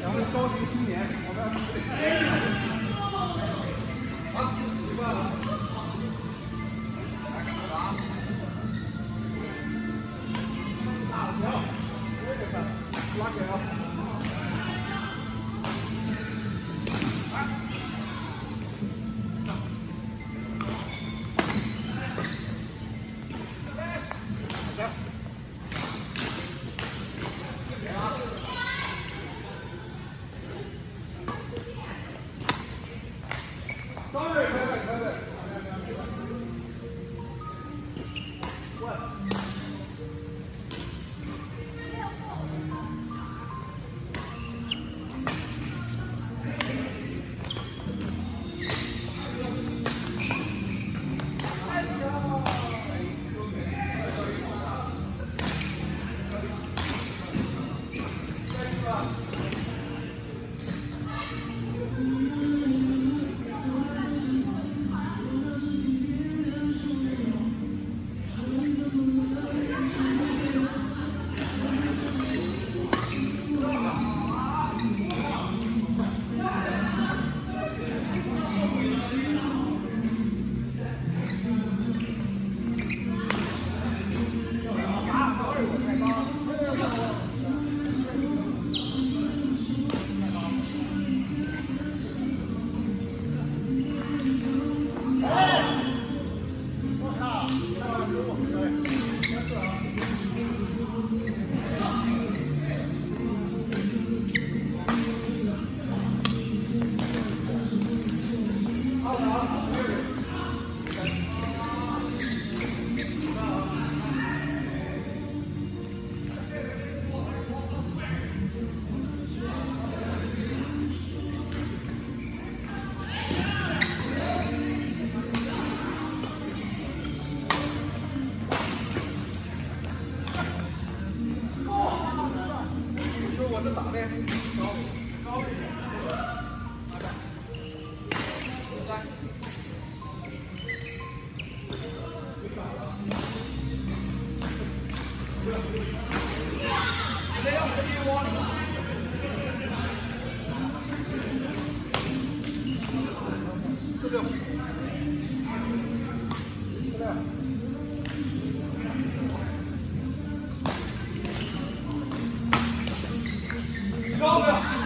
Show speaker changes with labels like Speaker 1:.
Speaker 1: 两位高级青年，我们好，习惯了。大条，这个拉起来啊！
Speaker 2: 越飞越高。
Speaker 1: Joga!